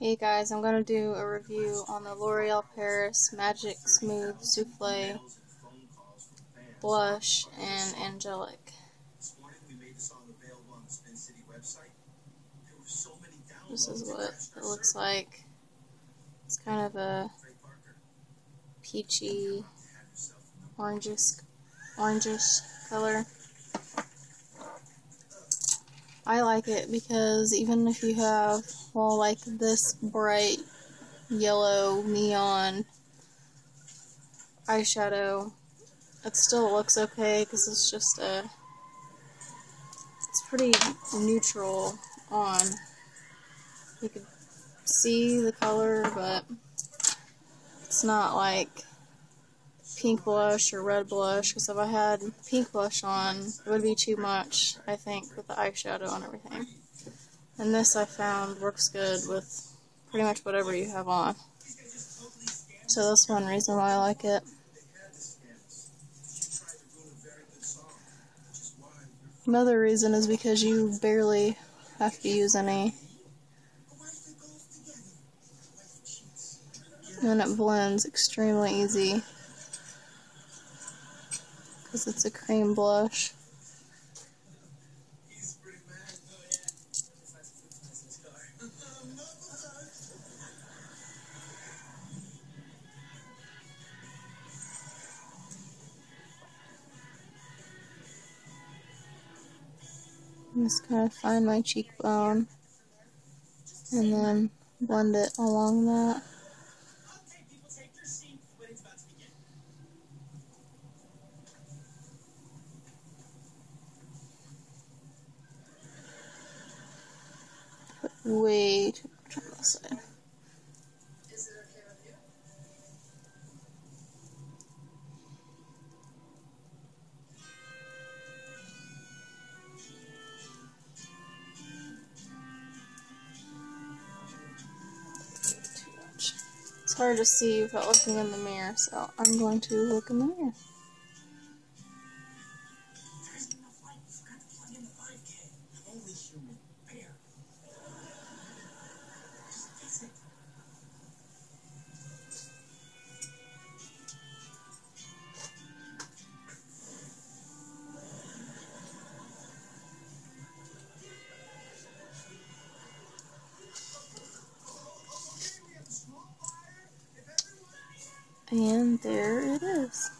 Hey guys, I'm going to do a review on the L'Oreal Paris Magic Smooth Souffle Blush and Angelic. This is what it looks like. It's kind of a peachy, orangish, orangish color. I like it because even if you have, well, like this bright yellow neon eyeshadow, it still looks okay because it's just a, it's pretty neutral on. You can see the color, but it's not like pink blush or red blush because if I had pink blush on, it would be too much, I think, with the eyeshadow and everything. And this I found works good with pretty much whatever you have on. So that's one reason why I like it. Another reason is because you barely have to use any. And it blends extremely easy because it's a cream blush. just kind of find my cheekbone and then blend it along that. Way too much on this side. It's hard to see without looking in the mirror, so I'm going to look in the mirror. And there it is.